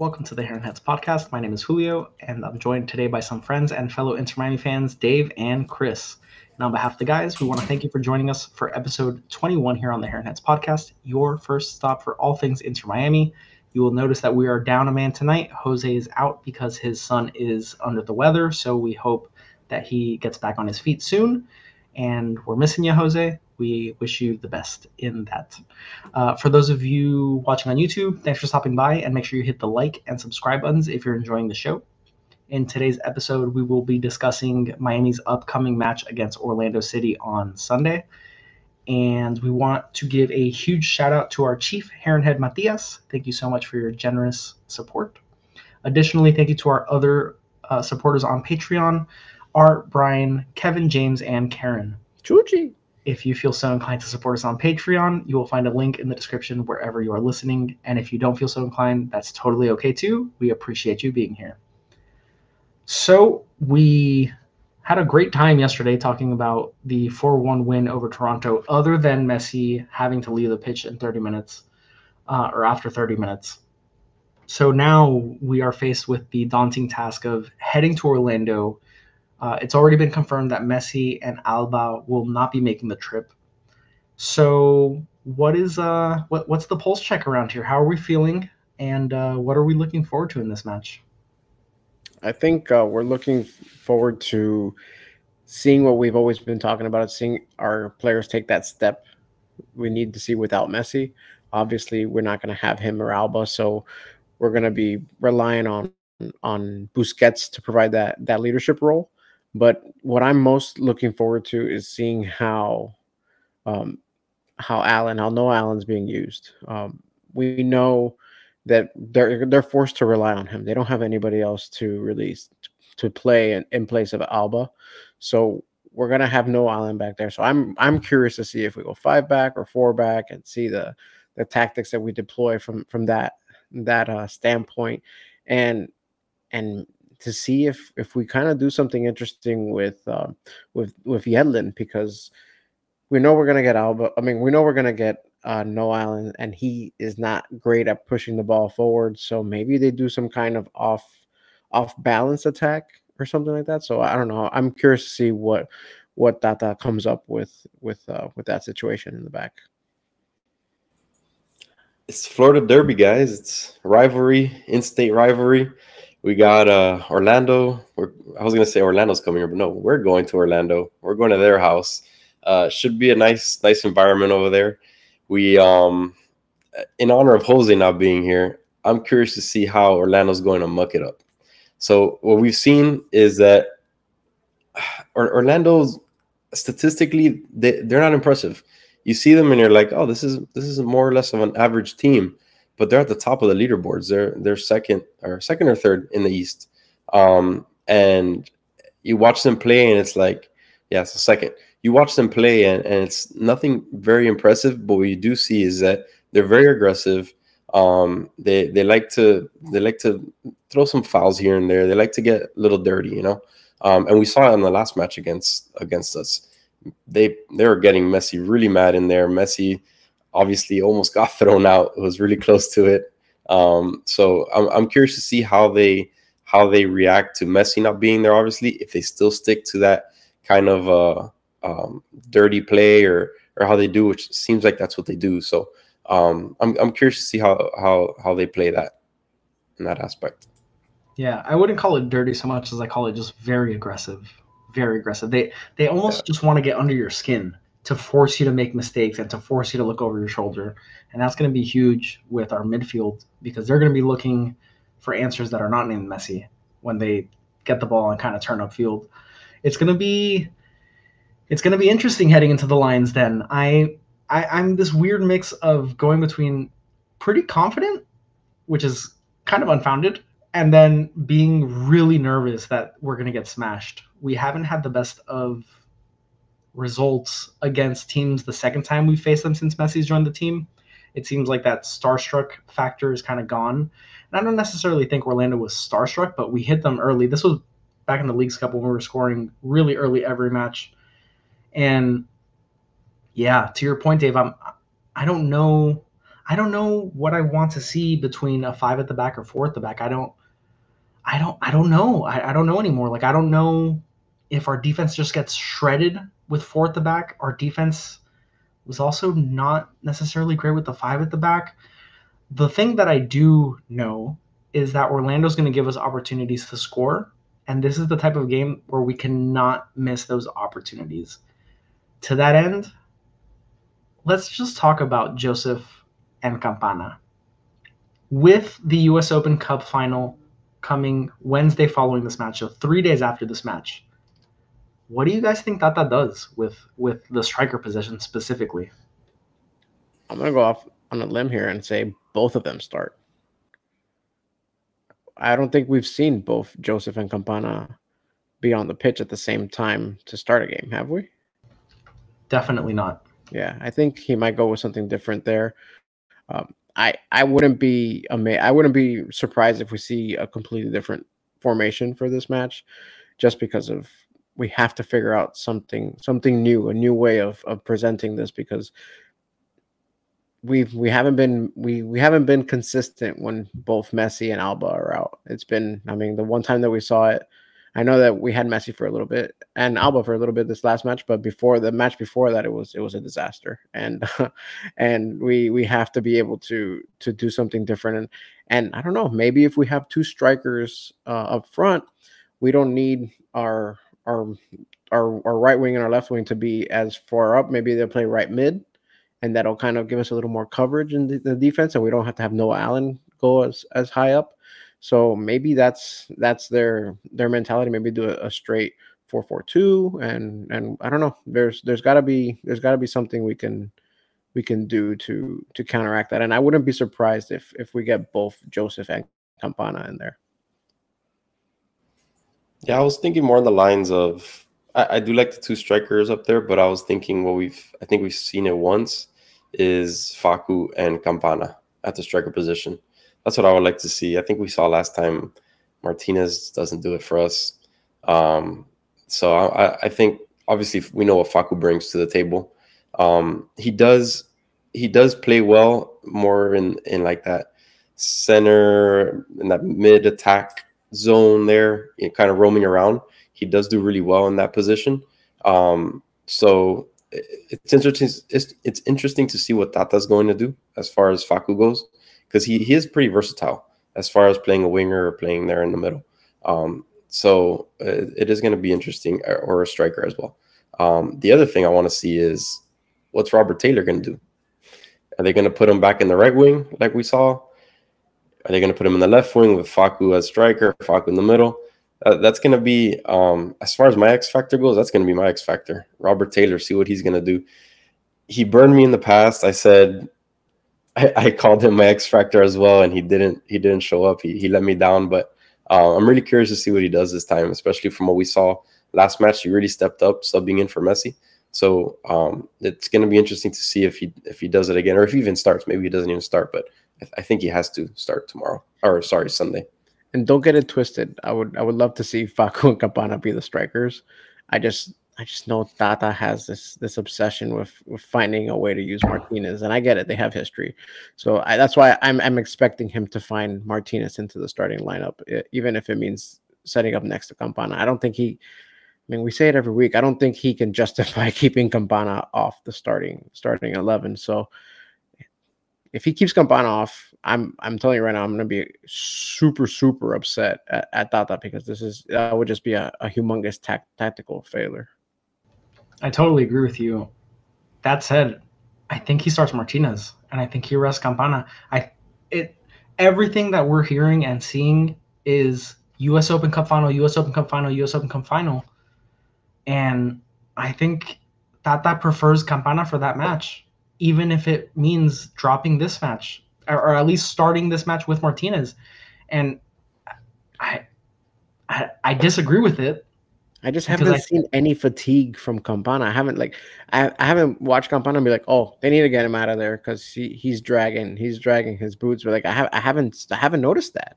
Welcome to the Heron Heads podcast. My name is Julio, and I'm joined today by some friends and fellow Inter Miami fans, Dave and Chris. And on behalf of the guys, we want to thank you for joining us for episode 21 here on the Heron Heads podcast, your first stop for all things Inter Miami. You will notice that we are down a man tonight. Jose is out because his son is under the weather, so we hope that he gets back on his feet soon. And we're missing you, Jose. We wish you the best in that. Uh, for those of you watching on YouTube, thanks for stopping by and make sure you hit the like and subscribe buttons if you're enjoying the show. In today's episode, we will be discussing Miami's upcoming match against Orlando City on Sunday. And we want to give a huge shout out to our chief, Heronhead Matias. Thank you so much for your generous support. Additionally, thank you to our other uh, supporters on Patreon Art, Brian, Kevin, James, and Karen. Chuchi. If you feel so inclined to support us on Patreon, you will find a link in the description wherever you are listening. And if you don't feel so inclined, that's totally okay too. We appreciate you being here. So, we had a great time yesterday talking about the 4 1 win over Toronto, other than Messi having to leave the pitch in 30 minutes uh, or after 30 minutes. So now we are faced with the daunting task of heading to Orlando uh, it's already been confirmed that Messi and Alba will not be making the trip. So, what is uh, what what's the pulse check around here? How are we feeling, and uh, what are we looking forward to in this match? I think uh, we're looking forward to seeing what we've always been talking about, seeing our players take that step we need to see without Messi. Obviously, we're not going to have him or Alba, so we're going to be relying on on Busquets to provide that that leadership role. But what I'm most looking forward to is seeing how um, how Allen, how Noah Allen's being used. Um, we know that they're they're forced to rely on him. They don't have anybody else to release to play in, in place of Alba. So we're gonna have Noah Allen back there. So I'm I'm curious to see if we go five back or four back and see the the tactics that we deploy from from that that uh, standpoint and and to see if if we kind of do something interesting with uh, with with Yedlin because we know we're gonna get Alba. I mean, we know we're gonna get uh, Noah Allen, and he is not great at pushing the ball forward. So maybe they do some kind of off off balance attack or something like that. So I don't know. I'm curious to see what what Tata comes up with with uh, with that situation in the back. It's Florida Derby, guys. It's rivalry, in-state rivalry. We got uh, Orlando. We're, I was gonna say Orlando's coming here, but no, we're going to Orlando. We're going to their house. Uh, should be a nice, nice environment over there. We, um, in honor of Jose not being here, I'm curious to see how Orlando's going to muck it up. So what we've seen is that Orlando's statistically they, they're not impressive. You see them and you're like, oh, this is this is more or less of an average team but they're at the top of the leaderboards. They're they're second or second or third in the East. Um, and you watch them play, and it's like, yeah, it's a second. You watch them play, and, and it's nothing very impressive. But what you do see is that they're very aggressive. Um, they they like to they like to throw some fouls here and there. They like to get a little dirty, you know. Um, and we saw it in the last match against against us. They they were getting Messi really mad in there. Messi obviously almost got thrown out. It was really close to it. Um, so I'm, I'm curious to see how they how they react to Messi not being there. Obviously, if they still stick to that kind of uh, um, dirty play or or how they do, which seems like that's what they do. So um, I'm I'm curious to see how how how they play that in that aspect. Yeah, I wouldn't call it dirty so much as I call it just very aggressive, very aggressive. They they almost yeah. just want to get under your skin to force you to make mistakes and to force you to look over your shoulder. And that's going to be huge with our midfield because they're going to be looking for answers that are not named Messi when they get the ball and kind of turn upfield. It's going to be it's going to be interesting heading into the lines then. I, I I'm this weird mix of going between pretty confident, which is kind of unfounded, and then being really nervous that we're going to get smashed. We haven't had the best of results against teams the second time we faced them since Messi's joined the team. It seems like that starstruck factor is kind of gone. And I don't necessarily think Orlando was starstruck, but we hit them early. This was back in the Leagues Cup when we were scoring really early every match. And yeah, to your point, Dave, I'm I don't know. I don't know what I want to see between a five at the back or four at the back. I don't, I don't, I don't know. I, I don't know anymore. Like I don't know if our defense just gets shredded with four at the back. Our defense was also not necessarily great with the five at the back. The thing that I do know is that Orlando's going to give us opportunities to score. And this is the type of game where we cannot miss those opportunities. To that end, let's just talk about Josef and Campana. With the US Open Cup final coming Wednesday following this match, so three days after this match, what do you guys think that that does with with the striker position specifically? I'm gonna go off on a limb here and say both of them start. I don't think we've seen both Josef and Campana be on the pitch at the same time to start a game, have we? Definitely not. Yeah, I think he might go with something different there. Um, I I wouldn't be amazed. I wouldn't be surprised if we see a completely different formation for this match, just because of we have to figure out something something new, a new way of of presenting this because we've we haven't been we we haven't been consistent when both Messi and Alba are out. It's been I mean the one time that we saw it, I know that we had Messi for a little bit and Alba for a little bit this last match, but before the match before that it was it was a disaster. And and we we have to be able to to do something different and and I don't know, maybe if we have two strikers uh, up front, we don't need our our our, our right wing and our left wing to be as far up. Maybe they'll play right mid and that'll kind of give us a little more coverage in the, the, defense, and we don't have to have Noah Allen go as, as high up. So maybe that's that's their their mentality. Maybe do a, a straight four four two, and and I don't know. There's there's got to be there's got to be something we can we can do to to counteract that. And I wouldn't be surprised if if we get both Josef and Campana in there. Yeah, I was thinking more on the lines of I, I, do like the two strikers up there, but I was thinking what we've I think we've seen it once is Facu and Campana at the striker position. That's what I would like to see. I think we saw last time Martinez doesn't do it for us. Um, so I, I, think obviously we know what Facu brings to the table. Um, he does he does play well more in in like that center in that mid attack zone there, kind of roaming around. He does do really well in that position. Um, so it's interesting. It's, it's interesting to see what Tata's going to do as far as Facu goes, because he, he is pretty versatile as far as playing a winger or playing there in the middle. Um, so uh, it is going to be interesting, uh, or a striker as well. Um, the other thing I want to see is what's Robert Taylor going to do? Are they going to put him back in the right wing like we saw? Are they going to put him in the left wing with Facu as striker, Facu in the middle? Uh, that's going to be, um, as far as my X factor goes, that's going to be my X factor. Robert Taylor, see what he's going to do. He burned me in the past. I said, I, I, called him my X factor as well, and he didn't. He didn't show up. He, he let me down. But uh, I'm really curious to see what he does this time, especially from what we saw last match. He really stepped up, subbing in for Messi. So um, it's going to be interesting to see if he if he does it again, or if he even starts. Maybe he doesn't even start, but I, I think he has to start tomorrow, or sorry, Sunday and don't get it twisted. I would I would love to see Facu and Campana be the strikers. I just I just know Tata has this this obsession with with finding a way to use Martinez, and I get it. They have history, so I, that's why I'm I'm expecting him to find Martinez into the starting lineup, even if it means setting up next to Campana. I don't think he. I mean, we say it every week. I don't think he can justify keeping Campana off the starting starting eleven. So if he keeps Campana off, I'm I'm telling you right now, I'm gonna be super super upset at, at Tata because this is that would just be a, a humongous tactical failure. I totally agree with you. That said, I think he starts Martinez and I think he rests Campana. I it everything that we're hearing and seeing is US Open Cup final, US Open Cup final, US Open Cup final. And I think Tata prefers Campana for that match even if it means dropping this match or, or at least starting this match with Martinez. And I, I, I disagree with it. I just haven't I, seen any fatigue from Campana. I haven't like I, I haven't watched Campana and be like, oh, they need to get him out of there because he, he's dragging he's dragging his boots. But like I have I haven't I haven't noticed that.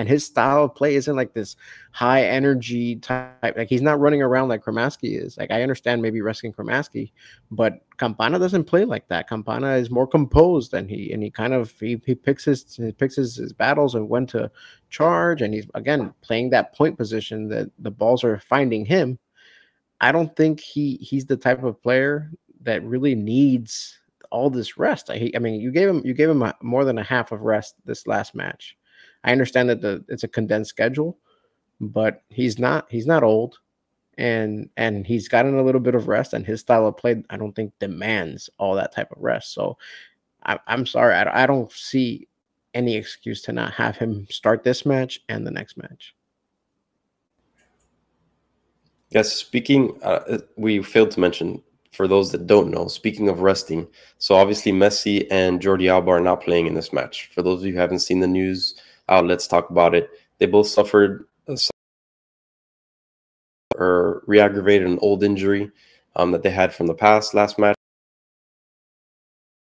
And his style of play isn't like this high energy type. Like he's not running around like Cremaschi is. Like I understand maybe resting Cremaschi, but Campana doesn't play like that. Campana is more composed and he and he kind of he, he picks his he picks his, his battles and when to charge and he's again playing that point position that the balls are finding him. I don't think he he's the type of player that really needs all this rest. I, I mean, you gave him you gave him a, more than a half of rest this last match. I understand that the it's a condensed schedule, but he's not he's not old, and and he's gotten a little bit of rest, and his style of play I don't think demands all that type of rest. So I, am sorry, I, I don't see any excuse to not have him start this match and the next match. Yes, speaking, uh, we failed to mention for those that don't know, speaking of resting, so obviously Messi and Jordi Alba are not playing in this match. For those of you who haven't seen the news outlets talk about it, they both suffered or re-aggravated an old injury um, that they had from the past last match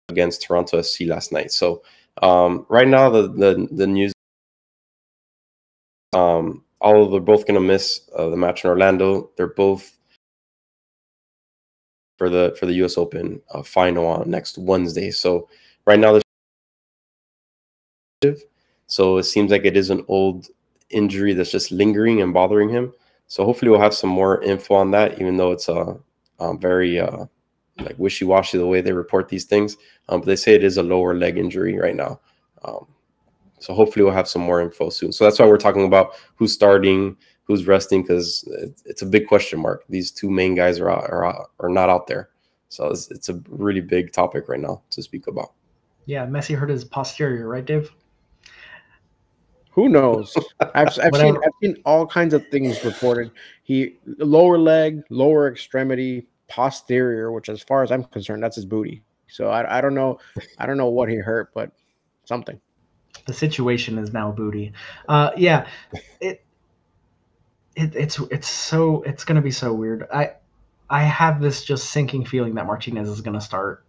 against Toronto SC last night. So um, right now, the the the news, um, all they're both going to miss uh, the match in Orlando. They're both for the for the U.S. Open uh, final on next Wednesday. So right now, so it seems like it is an old injury that's just lingering and bothering him. So hopefully we'll have some more info on that, even though it's a uh, um, very uh, like wishy-washy the way they report these things. Um, but they say it is a lower leg injury right now. Um, so hopefully we'll have some more info soon. So that's why we're talking about who's starting, who's resting because it's a big question mark. These two main guys are are, are not out there, so it's, it's a really big topic right now to speak about. Yeah, Messi hurt his posterior, right, Dave? Who knows? I've, I've seen I've seen all kinds of things reported. He lower leg, lower extremity, posterior, which as far as I'm concerned, that's his booty. So I, I don't know I don't know what he hurt, but something. The situation is now booty. Uh, yeah, it it, it's it's so it's gonna be so weird. I I have this just sinking feeling that Martinez is gonna start,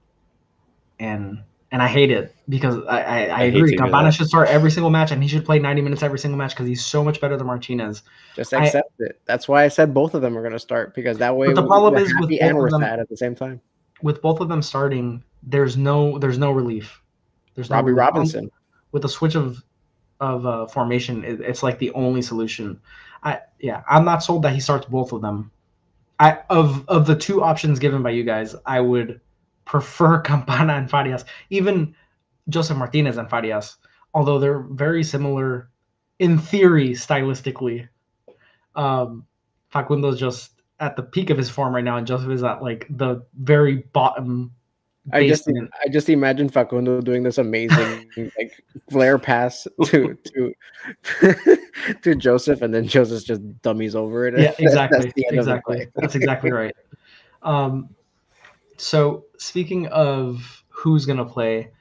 and and I hate it because I I, I, I agree. Campana should start every single match, and he should play ninety minutes every single match because he's so much better than Martinez. Just accept I, it. That's why I said both of them are gonna start because that way. But the problem is with both of them at the same time. With both of them starting, there's no there's no relief. There's no Robbie relief. Robinson with a switch of of uh, formation. It, it's like the only solution. I yeah, I'm not sold that he starts both of them. I of of the two options given by you guys, I would prefer Campana and Farias, even Josef Martinez and Farias, although they're very similar in theory stylistically. Um, Facundo's just at the peak of his form right now, and Josef is at like the very bottom I just I just imagine Facundo doing this amazing like flare pass to to to Josef, and then Josef just dummies over it. Yeah, exactly, exactly. That's exactly right. Um, so speaking of who's gonna play,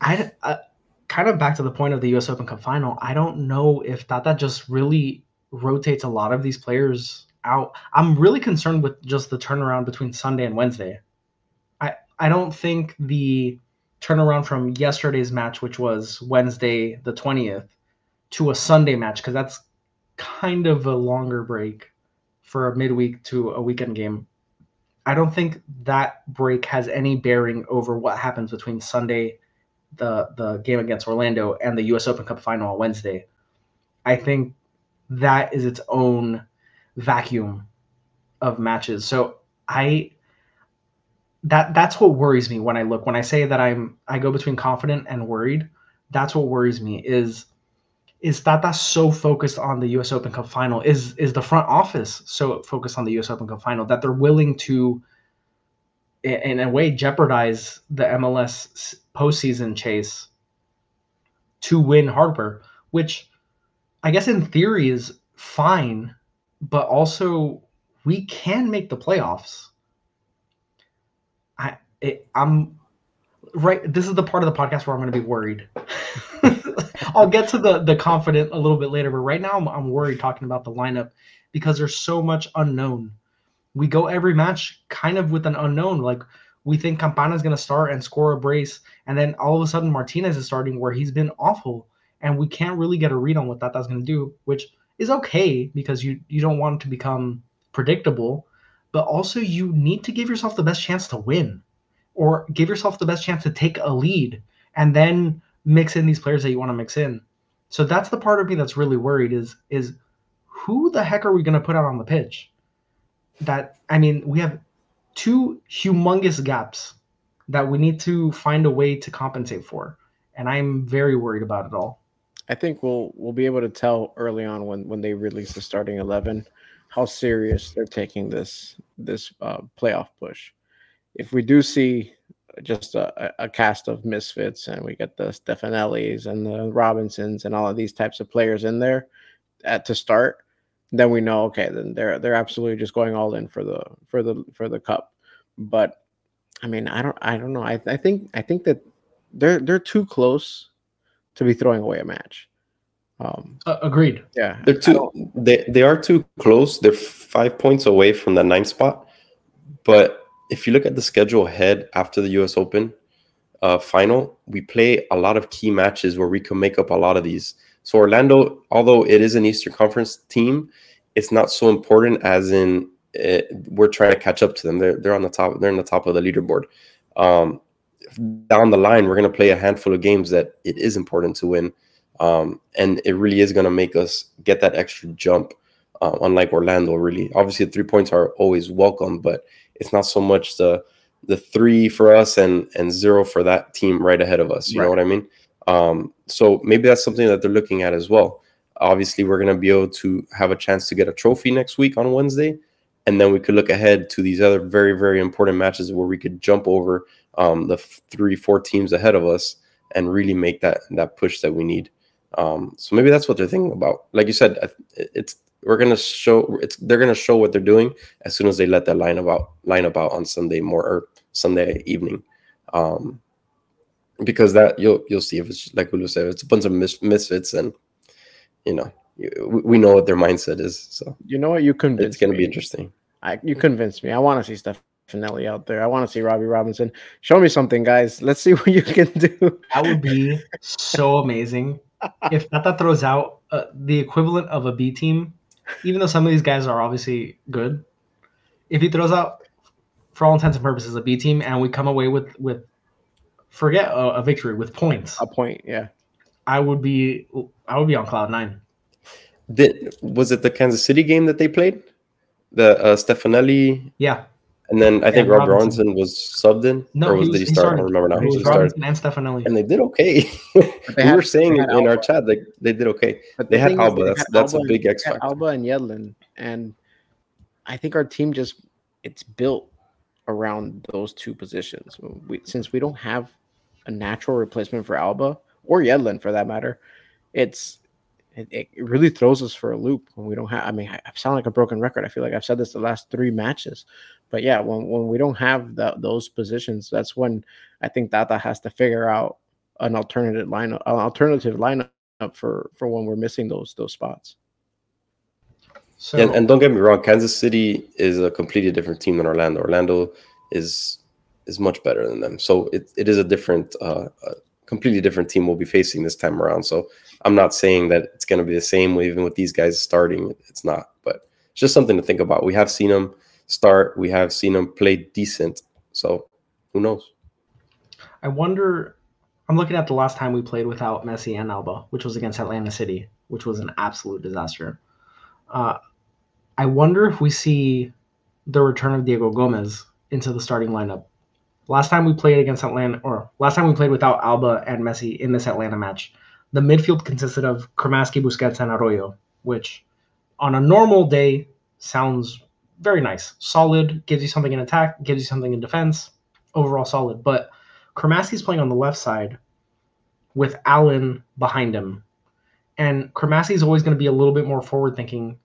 I, I kind of back to the point of the U.S. Open Cup final. I don't know if that that just really rotates a lot of these players out. I'm really concerned with just the turnaround between Sunday and Wednesday. I don't think the turnaround from yesterday's match, which was Wednesday the 20th, to a Sunday match, because that's kind of a longer break for a midweek to a weekend game. I don't think that break has any bearing over what happens between Sunday, the the game against Orlando, and the U.S. Open Cup final on Wednesday. I think that is its own vacuum of matches. So I that that's what worries me when I look when I say that I'm I go between confident and worried. That's what worries me is is Tata so focused on the U.S. Open Cup final? Is is the front office so focused on the U.S. Open Cup final that they're willing to, in a way, jeopardize the MLS postseason chase to win Harper, which I guess in theory is fine, but also we can make the playoffs it, I'm right. This is the part of the podcast where I'm going to be worried. I'll get to the the confident a little bit later, but right now I'm, I'm worried talking about the lineup because there's so much unknown. We go every match kind of with an unknown. Like we think Campana is going to start and score a brace, and then all of a sudden Martinez is starting where he's been awful, and we can't really get a read on what that that's going to do, which is okay because you you don't want to become predictable, but also you need to give yourself the best chance to win or give yourself the best chance to take a lead and then mix in these players that you want to mix in. So that's the part of me that's really worried is is who the heck are we going to put out on the pitch? That I mean, we have two humongous gaps that we need to find a way to compensate for. And I'm very worried about it all. I think we'll we'll be able to tell early on when when they release the starting eleven how serious they're taking this this uh, playoff push. If we do see just a, a, cast of misfits and we get the Stefanellis and the Robinsons and all of these types of players in there at to start, then we know okay, then they're they're absolutely just going all in for the for the for the cup. But I mean, I don't I don't know. I, I think I think that they're they're too close to be throwing away a match. Um, uh, agreed. Yeah, they're too. They they are too close. They're five points away from the ninth spot. But if you look at the schedule ahead after the U.S. Open uh, final, we play a lot of key matches where we can make up a lot of these. So Orlando, although it is an Eastern Conference team, it's not so important as in it, eh, we're trying to catch up to them. They're they're on the top. They're in the top of the leaderboard. Um, down the line, we're going to play a handful of games that it is important to win. Um, and it really is going to make us get that extra jump, uh, unlike Orlando, really. Obviously, the three points are always welcome, but it's not so much the the three for us and and zero for that team right ahead of us. You right. know what I mean? Um, so maybe that's something that they're looking at as well. Obviously, we're going to be able to have a chance to get a trophy next week on Wednesday, and then we could look ahead to these other very very important matches where we could jump over um, the three, four teams ahead of us and really make that that push that we need. Um, so maybe that's what they're thinking about. Like you said, it's we're gonna show it's they're gonna show what they're doing as soon as they let that line about line about on Sunday more or Sunday evening. Um, because that you'll you'll see if it's like Julio said, it's a bunch of mis- misfits, and you know we know what their mindset is. So you know what you convinced. It's gonna me. be interesting. I you convinced me. I want to see stuff Finelli out there. I want to see Robbie Robinson. Show me something, guys. Let's see what you can do. That would be so amazing if Tata throws out uh, the equivalent of a B team. Even though some of these guys are obviously good, if he throws out, for all intents and purposes, a B team, and we come away with with forget a, a victory with points, a point, yeah, I would be I would be on cloud nine. Did was it the Kansas City game that they played? The uh, Stefanelli, yeah, and then I think Rob Robinson. Robinson was subbed in, no, or was, was did he, start? I don't remember now. He was Robinson and Stefanelli, and they did okay. we were saying in Alba. our chat like they did okay. But they, the had Alba. They that's had that's Alba a big X factor. Alba and Yedlin, and I think our team just it's built around those two positions. We, since we don't have a natural replacement for Alba or Yedlin for that matter, it's it, it really throws us for a loop when we don't have. I mean, I, I sound like a broken record. I feel like I've said this the last three matches, but yeah, when when we don't have that those positions, that's when I think Tata has to figure out an alternative lineup, an alternative lineup for for when we're missing those those spots. So, and, and don't get me wrong, Kansas City is a completely different team than Orlando. Orlando is is much better than them, so it, it is a different, uh, a completely different team we'll be facing this time around. So I'm not saying that it's going to be the same even with these guys starting. It's not, but it's just something to think about. We have seen them start. We have seen him play decent. So who knows? I wonder. I'm looking at the last time we played without Messi and Alba, which was against Atlanta City, which was an absolute disaster. Uh, I wonder if we see the return of Diego Gomez into the starting lineup. Last time we played against Atlanta, or last time we played without Alba and Messi in this Atlanta match, the midfield consisted of Cremaschi, Busquets, and Arroyo, which on a normal day sounds very nice. Solid, gives you something in attack, gives you something in defense. Overall solid. But Cremaschi's playing on the left side with Allen behind him. And Cremaschi is always going to be a little bit more forward thinking.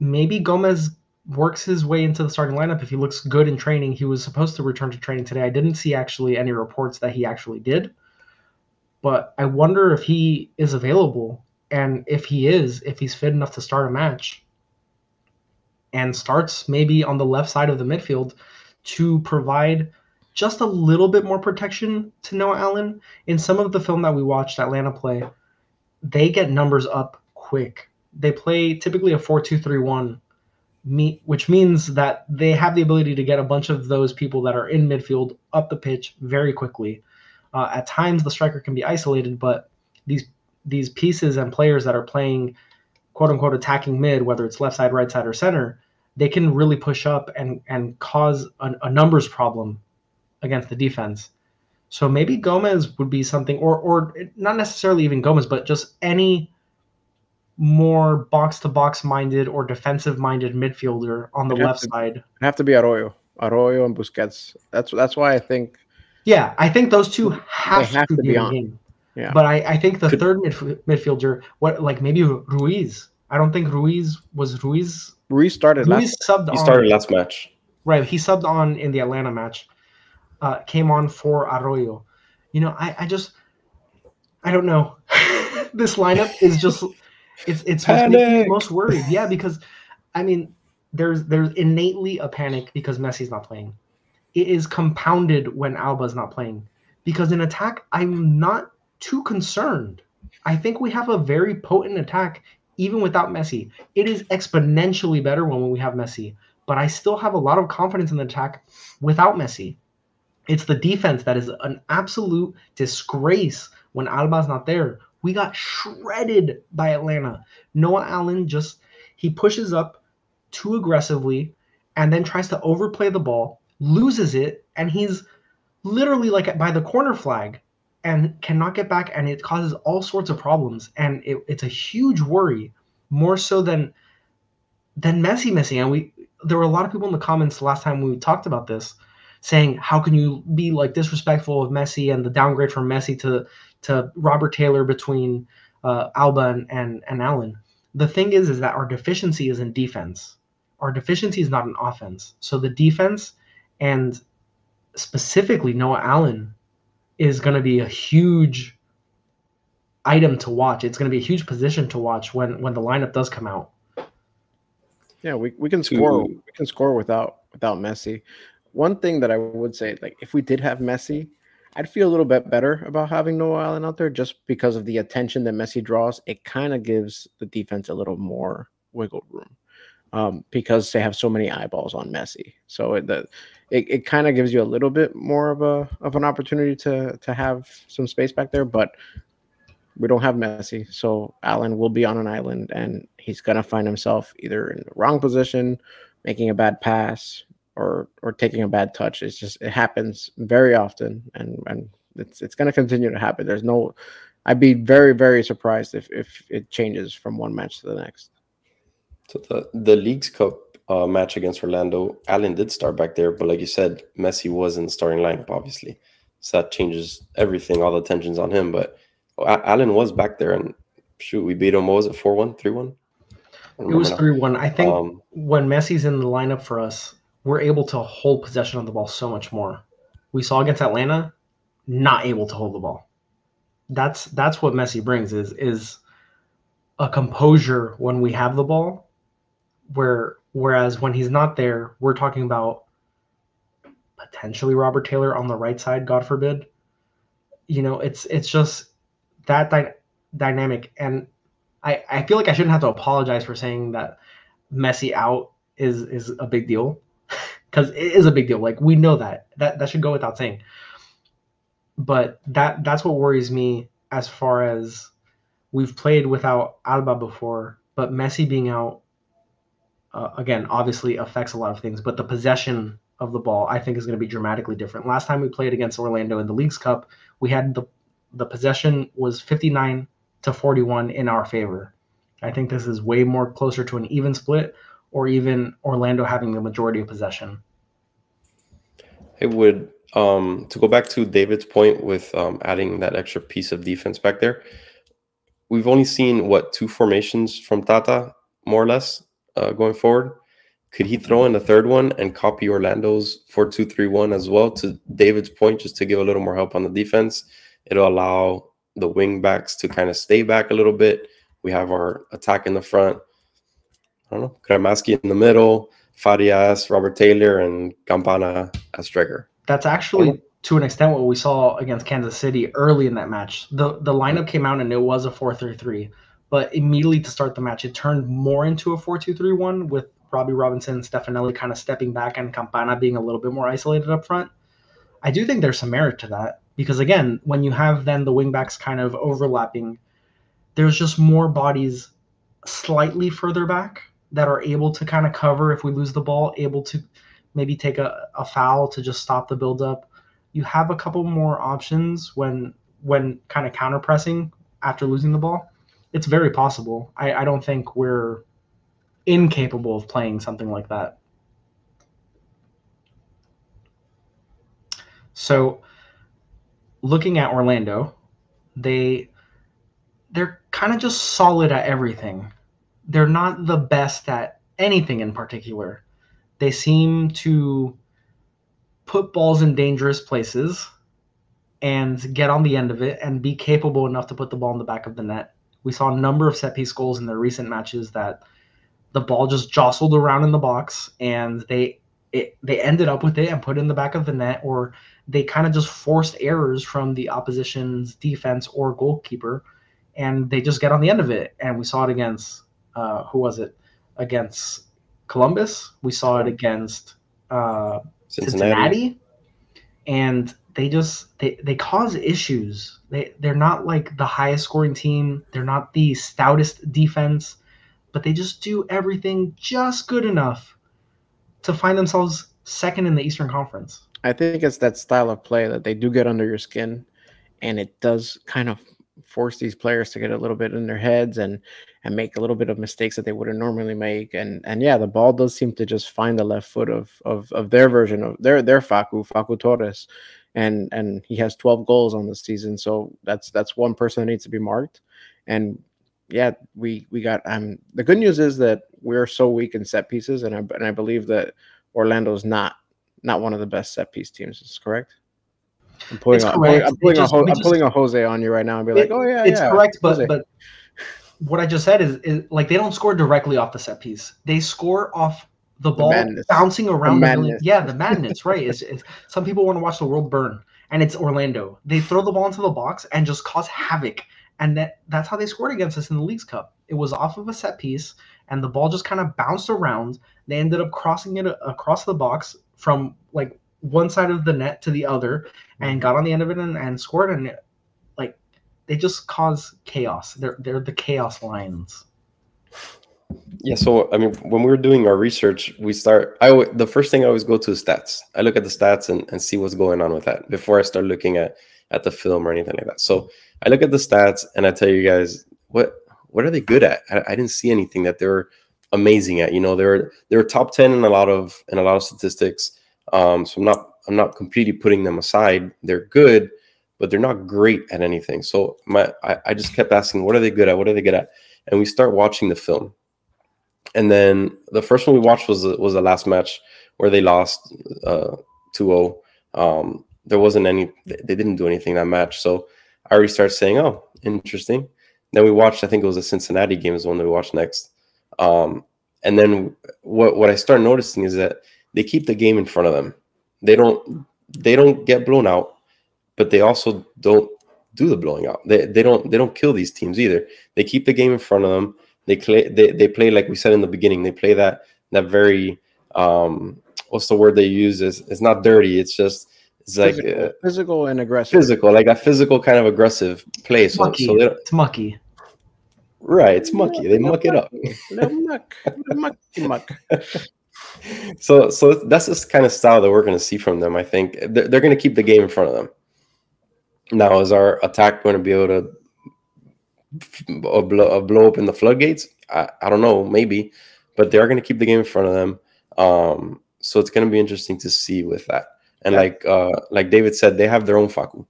Maybe Gomez works his way into the starting lineup if he looks good in training. He was supposed to return to training today. I didn't see actually any reports that he actually did. But I wonder if he is available and if he is, if he's fit enough to start a match and starts maybe on the left side of the midfield to provide just a little bit more protection to Noah Allen. In some of the film that we watched Atlanta play, they get numbers up quick. They play typically a 4 2 3 1, which means that they have the ability to get a bunch of those people that are in midfield up the pitch very quickly. Uh, at times, the striker can be isolated, but these these pieces and players that are playing quote unquote attacking mid, whether it's left side, right side, or center, they can really push up and and cause a, a numbers problem against the defense. So maybe Gomez would be something, or or not necessarily even Gomez, but just any more box to box minded or defensive minded midfielder on the left to, side. It'd have to be Arroyo, Arroyo and Busquets. That's that's why I think. Yeah, I think those two have, have to, to, be, be on. Yeah. But I, I think the Could, third midf- midfielder, what like maybe Ruiz. I don't think Ruiz was Ruiz. Ruiz started. Ruiz last, subbed. He on, started last match. Right, he subbed on in the Atlanta match uh, came on for Arroyo. You know, I, I just I don't know. this lineup is just it's it's what's making me most worried. Yeah, because I mean there's there's innately a panic because Messi's not playing. It is compounded when Alba's not playing. Because in attack, I'm not too concerned. I think we have a very potent attack even without Messi. It is exponentially better when we have Messi. But I still have a lot of confidence in the attack without Messi. It's the defense that is an absolute disgrace when Alba's not there. We got shredded by Atlanta. Noah Allen just he pushes up too aggressively and then tries to overplay the ball, loses it, and he's literally like by the corner flag and cannot get back and it causes all sorts of problems and it, it's a huge worry more so than than Messi Messi and we there were a lot of people in the comments last time we talked about this saying how can you be like disrespectful of Messi and the downgrade from Messi to to Robert Taylor between uh, Alba and, and and Allen. The thing is, is that our deficiency is in defense. Our deficiency is not in offense. So the defense and specifically Noah Allen is going to be a huge item to watch. It's going to be a huge position to watch when when the lineup does come out. Yeah, we, we can score. We can score without without Messi one thing that I would say, like if we did have Messi, I'd feel a little bit better about having Noah Allen out there just because of the attention that Messi draws. It kind of gives the defense a little more wiggle room um, because they have so many eyeballs on Messi. So it the, it, it kind of gives you a little bit more of a of an opportunity to to have some space back there, but we don't have Messi, so Allen will be on an island and he's gonna find himself either in the wrong position, making a bad pass, or or taking a bad touch. It's just it happens very often, and and it's it's to continue to happen. There's no, I'd be very very surprised if if it changes from one match to the next. So the the Leagues Cup uh, match against Orlando, Allen did start back there, but like you said, Messi was in the starting lineup, obviously, so that changes everything. All the tensions on him, but Allen was back there, and shoot, we beat him. What was it, four one, three one? It was three one. I think um, when Messi's in the lineup for us, we're able to hold possession of the ball so much more. We saw against Atlanta, not able to hold the ball. That's that's what Messi brings is is a composure when we have the ball, where whereas when he's not there, we're talking about potentially Robert Taylor on the right side, God forbid. You know, it's it's just that dy- dynamic, and I I feel like I shouldn't have to apologize for saying that Messi out is is a big deal because it is a big deal. Like we know that that that should go without saying. But that that's what worries me as far as we've played without Alba before, but Messi being out uh, again obviously affects a lot of things. But the possession of the ball I think is going to be dramatically different. Last time we played against Orlando in the Leagues Cup, we had the the possession was 59 to 41 in our favor. I think this is way more closer to an even split or even Orlando having the majority of possession. It would um, to go back to David's point with um, adding that extra piece of defense back there. We've only seen what two formations from Tata, more or less, uh, going forward. Could he throw in the third one and copy Orlando's four-two-three-one as well? To David's point, just to give a little more help on the defense, it'll allow the wing backs to kind of stay back a little bit. We have our attack in the front I don't know, Cremaschi in the middle, Farias, Robert Taylor, and Campana as striker. That's actually to an extent what we saw against Kansas City early in that match. The the lineup came out and it was a 4-3-3, but immediately to start the match it turned more into a 4-2-3-1 with Robbie Robinson and Stefanelli kind of stepping back and Campana being a little bit more isolated up front. I do think there's some merit to that because again, when you have then the wingbacks kind of overlapping, there's just more bodies slightly further back that are able to kind of cover if we lose the ball, able to maybe take a, a foul to just stop the buildup. You have a couple more options when when kind of counter pressing after losing the ball. It's very possible. I, I don't think we're incapable of playing something like that. So looking at Orlando, they they're kind of just solid at everything. They're not the best at anything in particular. They seem to put balls in dangerous places and get on the end of it and be capable enough to put the ball in the back of the net. We saw a number of set piece goals in their recent matches that the ball just jostled around in the box and they it, they ended up with it and put it in the back of the net or they kind of just forced errors from the opposition's defense or goalkeeper and they just get on the end of it. And we saw it against uh, who was it? Against Columbus. We saw it against uh, Cincinnati. Cincinnati. And they just they, they cause issues they they're not like the highest scoring team they're not the stoutest defense but they just do everything just good enough to find themselves second in the Eastern Conference. I think it's that style of play that they do get under your skin, and it does kind of force these players to get a little bit in their heads and and make a little bit of mistakes that they wouldn't normally make. And and yeah, the ball does seem to just find the left foot of of, of their version of their their Facu Facu Torres, and and he has 12 goals on the season. So that's that's one person that needs to be marked. And yeah, we we got. Um, the good news is that we're so weak in set pieces, and I and I believe that Orlando's not not one of the best set piece teams. Is correct. I'm pulling, a, I'm pulling, I'm pulling, just, a, I'm pulling a Jose on you right now and be like, it, oh yeah, it's yeah, correct, but Jose. but what I just said is, is like they don't score directly off the set piece. They score off the ball the bouncing around the, the yeah, the madness, right? It's, it's some people want to watch the world burn, and it's Orlando. They throw the ball into the box and just cause havoc and that that's how they scored against us in the Leagues Cup. It was off of a set piece, and the ball just kind of bounced around. They ended up crossing it uh, across the box from like one side of the net to the other, and mm-hmm. got on the end of it and, and scored. And it, like they just cause chaos. They're they're the chaos lions. Yeah, so I mean, when we were doing our research, we start. I the first thing I always go to is stats. I look at the stats and, and see what's going on with that before I start looking at at the film or anything like that. So I look at the stats and I tell you guys what what are they good at? I, I didn't see anything that they're amazing at. You know, they're they're top ten in a lot of in a lot of statistics. Um, so I'm not I'm not completely putting them aside. They're good, but they're not great at anything. So my I, I just kept asking, what are they good at? What are they good at? And we start watching the film. And then the first one we watched was was the last match where they lost uh 2-0. Um, there wasn't any they didn't do anything that match. So I already started saying, "Oh, interesting." Then we watched. I think it was the Cincinnati game is the one that we watched next. Um, and then what what I start noticing is that they keep the game in front of them. They don't they don't get blown out, but they also don't do the blowing out. They they don't they don't kill these teams either. They keep the game in front of them. They play they, they play like we said in the beginning. They play that that very um what's the word they use is it's not dirty. It's just it's like physical, uh, physical and aggressive. Physical, like a physical kind of aggressive play. So, mucky. so it's mucky. Right, it's mucky. They muck it up. muck, mucky muck. so, so that's this kind of style that we're going to see from them. I think they're, they're going to keep the game in front of them. Now, is our attack going to be able to blow, blow open the floodgates? I, I don't know, maybe, but they are going to keep the game in front of them. Um, so it's going to be interesting to see with that. And yeah. like uh, like David said, they have their own Facu.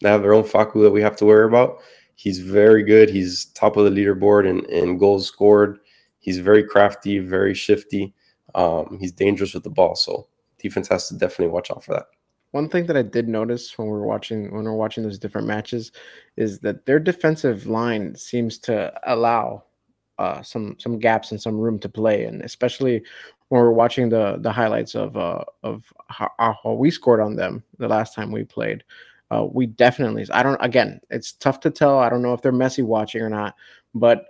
They have their own Facu that we have to worry about. He's very good. He's top of the leaderboard in, in goals scored. He's very crafty, very shifty. Um, he's dangerous with the ball. So defense has to definitely watch out for that. One thing that I did notice when we are watching when we we're watching those different matches is that their defensive line seems to allow uh, some some gaps and some room to play, and especially when we we're watching the the highlights of uh of how, how we scored on them the last time we played. Uh, we definitely. I don't. Again, it's tough to tell. I don't know if they're messy watching or not, but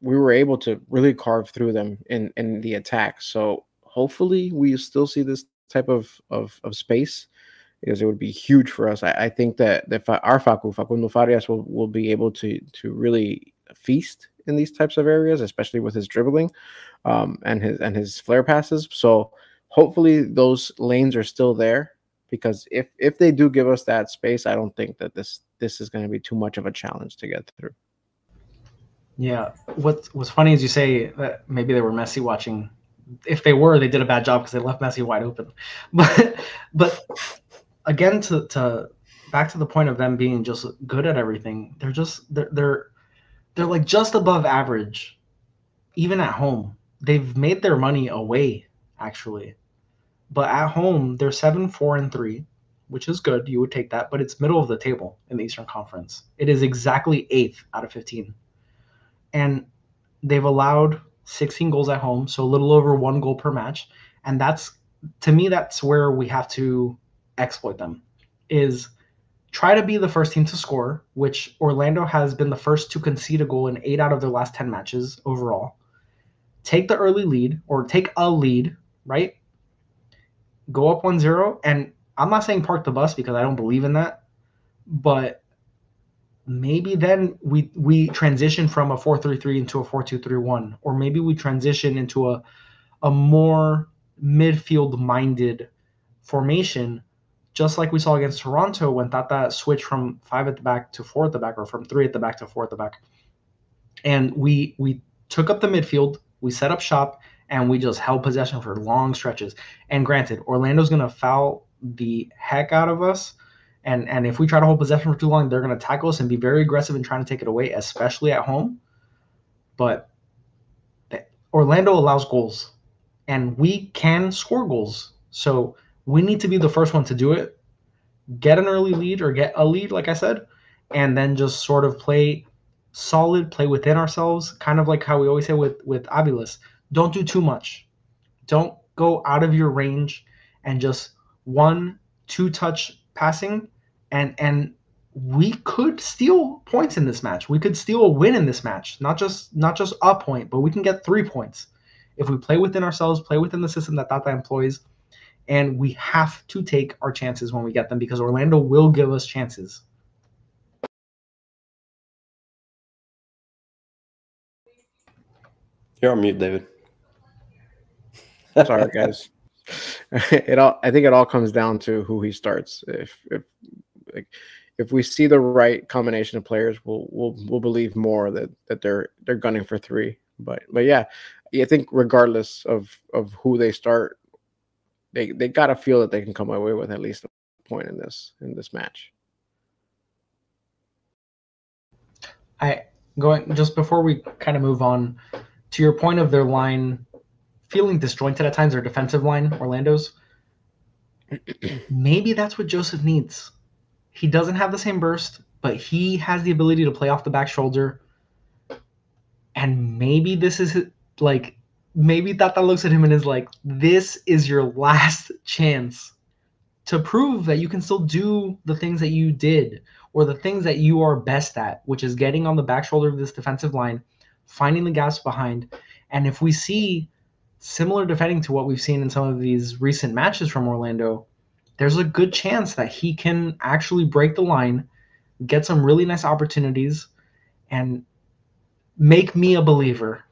we were able to really carve through them in in the attack. So hopefully, we still see this type of of, of space because it would be huge for us. I, I think that that our Facu Facundo Farias will will be able to to really feast in these types of areas, especially with his dribbling um, and his and his flare passes. So hopefully those lanes are still there because if if they do give us that space, I don't think that this this is going to be too much of a challenge to get through. Yeah, what what's funny is you say that maybe they were Messi watching. If they were, they did a bad job because they left Messi wide open. But but again, to to back to the point of them being just good at everything, they're just they're they're they're like just above average, even at home. They've made their money away actually. But at home, they're seven, four, and three, which is good. You would take that, but it's middle of the table in the Eastern Conference. It is exactly eighth out of 15. And they've allowed 16 goals at home, so a little over one goal per match. And that's, to me, that's where we have to exploit them, is try to be the first team to score, which Orlando has been the first to concede a goal in eight out of their last 10 matches overall. Take the early lead or take a lead, right? go up 1-0 and I'm not saying park the bus because I don't believe in that, but maybe then we we transition from a 4-3-3 into a 4-2-3-1 or maybe we transition into a a more midfield minded formation just like we saw against Toronto when Tata switched from 5 at the back to 4 at the back or from 3 at the back to 4 at the back. And we we took up the midfield, we set up shop and we just held possession for long stretches. And granted, Orlando's going to foul the heck out of us. And, and if we try to hold possession for too long, they're going to tackle us and be very aggressive in trying to take it away, especially at home. But Orlando allows goals, and we can score goals. So we need to be the first one to do it, get an early lead or get a lead, like I said, and then just sort of play solid, play within ourselves, kind of like how we always say with with Aviles don't do too much. Don't go out of your range and just one, two touch passing and and we could steal points in this match. We could steal a win in this match. Not just not just a point, but we can get 3 points if we play within ourselves, play within the system that Tata employs, and we have to take our chances when we get them because Orlando will give us chances. You're on mute, David. Sorry, guys. it all. I think it all comes down to who he starts. If if like, if we see the right combination of players, we'll we'll we'll believe more that that they're they're gunning for three. But but yeah, I think regardless of of who they start, they they gotta feel that they can come away with at least a point in this in this match. I going just before we kind of move on to your point of their line feeling disjointed at times, their defensive line, Orlando's. Maybe that's what Josef needs. He doesn't have the same burst, but he has the ability to play off the back shoulder. And maybe this is like, maybe Tata looks at him and is like, this is your last chance to prove that you can still do the things that you did or the things that you are best at, which is getting on the back shoulder of this defensive line, finding the gaps behind. And if we see similar defending to what we've seen in some of these recent matches from Orlando, there's a good chance that he can actually break the line, get some really nice opportunities, and make me a believer.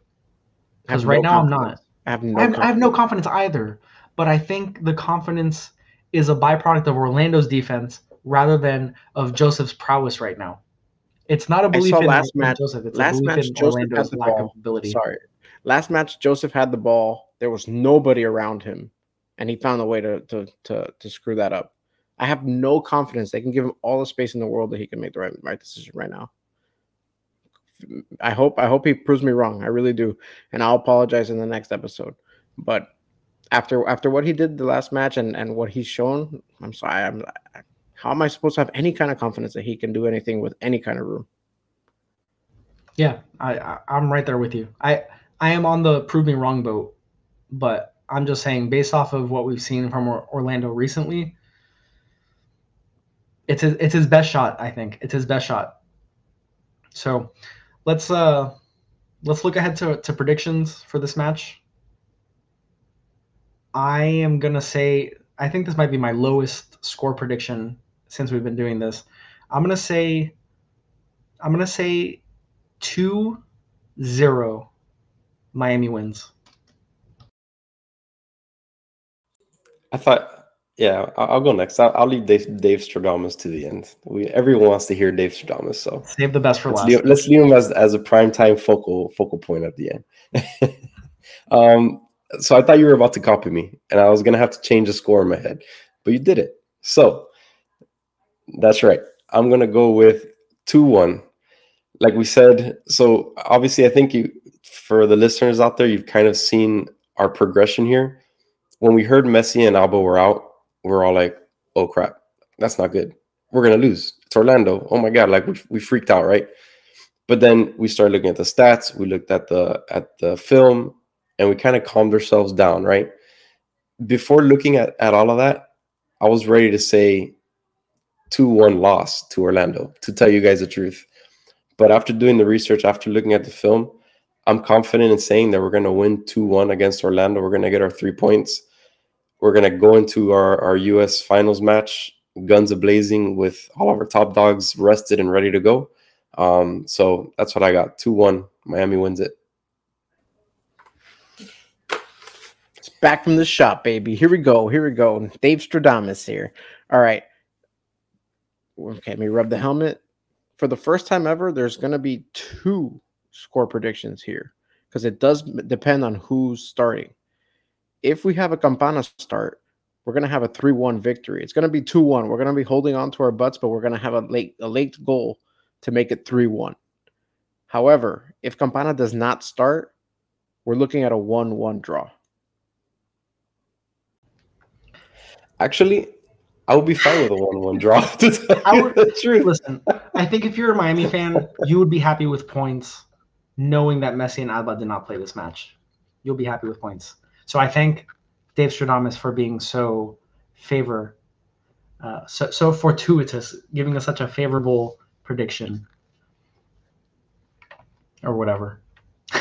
Because right no now confidence. I'm not. I have, no I, have, I have no confidence either. But I think the confidence is a byproduct of Orlando's defense rather than of Josef's prowess right now. It's not a belief in last match. Josef. It's last match, Josef Orlando's lack ball. of ability. Sorry, Last match, Josef had the ball. There was nobody around him, and he found a way to to to, to screw that up. I have no confidence they can give him all the space in the world that he can make the right right decision right now. I hope I hope he proves me wrong. I really do, and I'll apologize in the next episode. But after after what he did the last match and and what he's shown, I'm sorry. I'm how am I supposed to have any kind of confidence that he can do anything with any kind of room? Yeah, I, I I'm right there with you. I I am on the prove me wrong boat but I'm just saying, based off of what we've seen from Orlando recently, it's his, it's his best shot. I think it's his best shot. So let's uh let's look ahead to, to predictions for this match. I am gonna say I think this might be my lowest score prediction since we've been doing this. I'm gonna say I'm gonna say two zero Miami wins. I thought, yeah, I'll, I'll go next. I'll, I'll, leave Dave, Dave Stradamus to the end. We everyone wants to hear Dave Stradamus, so save the best for let's last. Leave, let's leave him as as a prime time focal focal point at the end. um, so I thought you were about to copy me, and I was gonna have to change the score in my head, but you did it. So that's right. I'm gonna go with two one. Like we said, so obviously, I think you for the listeners out there, you've kind of seen our progression here when we heard Messi and Alba were out, we are all like, "Oh crap, that's not good. We're gonna lose. It's Orlando. Oh my god!" Like we, we freaked out, right? But then we started looking at the stats. We looked at the at the film, and we kind of calmed ourselves down, right? Before looking at at all of that, I was ready to say two one loss to Orlando. To tell you guys the truth, but after doing the research, after looking at the film, I'm confident in saying that we're going to win 2 1 against Orlando. We're going to get our three points we're gonna go into our, our US finals match guns a blazing with all of our top dogs rested and ready to go. Um, so that's what I got. 2-1. Miami wins it. It's back from the shop, baby. Here we go. Here we go. Dave Stradamus here. All right. Okay, let me rub the helmet. For the first time ever, there's going to be two score predictions here because it does depend on who's starting if we have a Campana start, we're going to have a 3-1 victory. It's going to be 2-1. We're going to be holding on to our butts, but we're going to have a late a late goal to make it 3-1. However, if Campana does not start, we're looking at a 1-1 draw. Actually, I would be fine with a 1-1 draw. I would, listen, I think if you're a Miami fan, you would be happy with points knowing that Messi and Alba did not play this match. You'll be happy with points. So I thank Dave Stradamus for being so favor, uh, so so fortuitous, giving us such a favorable prediction, or whatever.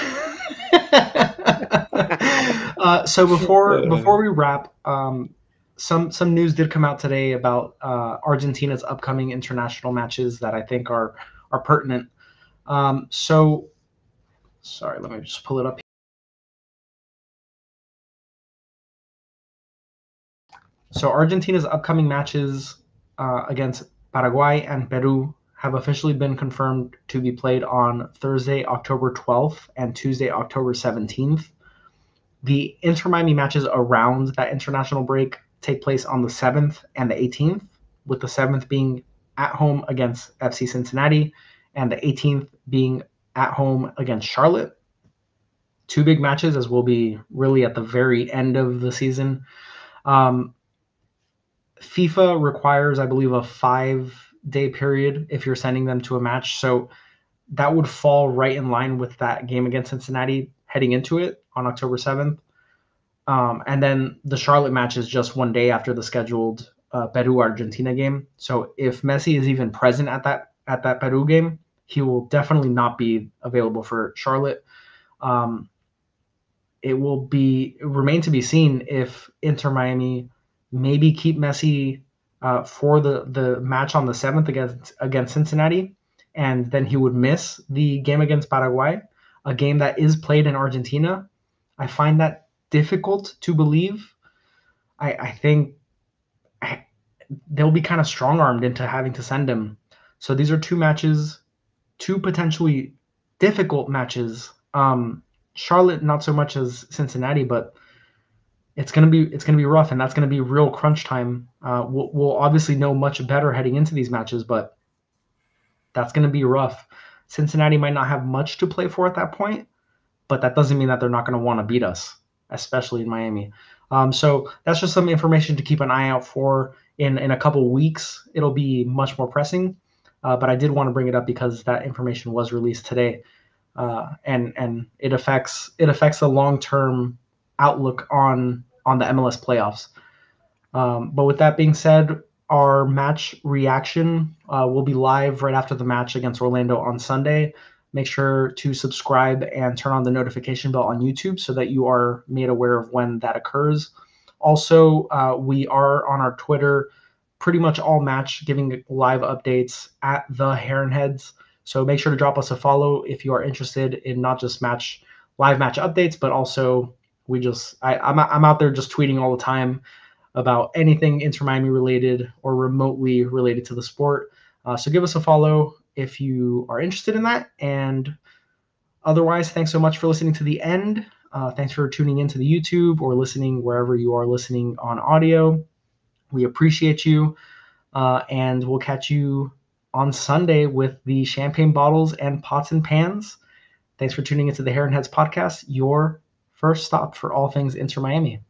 uh, so before before we wrap, um, some some news did come out today about uh, Argentina's upcoming international matches that I think are are pertinent. Um, so, sorry, let me just pull it up. So Argentina's upcoming matches uh, against Paraguay and Peru have officially been confirmed to be played on Thursday, October 12th and Tuesday, October 17th. The Inter Miami matches around that international break take place on the 7th and the 18th, with the 7th being at home against FC Cincinnati and the 18th being at home against Charlotte. Two big matches, as we'll be really at the very end of the season. Um, FIFA requires, I believe, a five day period if you're sending them to a match. So that would fall right in line with that game against Cincinnati heading into it on October 7th. Um, and then the Charlotte match is just one day after the scheduled uh, Peru Argentina game. So if Messi is even present at that at that Peru game, he will definitely not be available for Charlotte. Um, it will be remain to be seen if Inter Miami maybe keep Messi uh, for the the match on the seventh against against Cincinnati, and then he would miss the game against Paraguay, a game that is played in Argentina. I find that difficult to believe. I, I think I, they'll be kind of strong armed into having to send him. So these are two matches, two potentially difficult matches. Um, Charlotte not so much as Cincinnati, but it's gonna be it's gonna be rough, and that's gonna be real crunch time. Uh, we'll, we'll obviously know much better heading into these matches, but that's gonna be rough. Cincinnati might not have much to play for at that point, but that doesn't mean that they're not gonna want to beat us, especially in Miami. Um, so that's just some information to keep an eye out for. In in a couple weeks, it'll be much more pressing, uh, but I did want to bring it up because that information was released today, uh, and and it affects it affects the long term outlook on on the MLS playoffs. Um, but with that being said, our match reaction uh, will be live right after the match against Orlando on Sunday. Make sure to subscribe and turn on the notification bell on YouTube so that you are made aware of when that occurs. Also, uh, we are on our Twitter pretty much all match giving live updates at the Heron Heads. So make sure to drop us a follow if you are interested in not just match live match updates, but also we just I, I'm I'm out there just tweeting all the time about anything Inter Miami related or remotely related to the sport. Uh, so give us a follow if you are interested in that. And otherwise, thanks so much for listening to the end. Uh, thanks for tuning into the YouTube or listening wherever you are listening on audio. We appreciate you. Uh, and we'll catch you on Sunday with the champagne bottles and pots and pans. Thanks for tuning into the Heron Heads podcast, your first stop for all things Inter Miami.